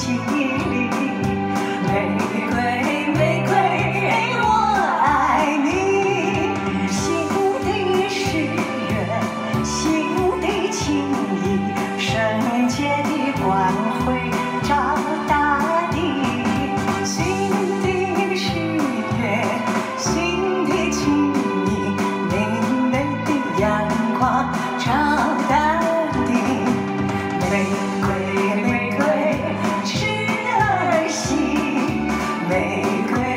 记忆里，玫瑰玫瑰，我爱你。新的誓约，新的情意，圣洁的光辉照大地。新的誓约，新的情意，明媚的阳光。make me